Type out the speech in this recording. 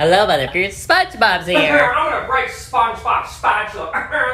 Hello, motherfuckers. SpongeBob's here. I'm gonna break SpongeBob's spatula.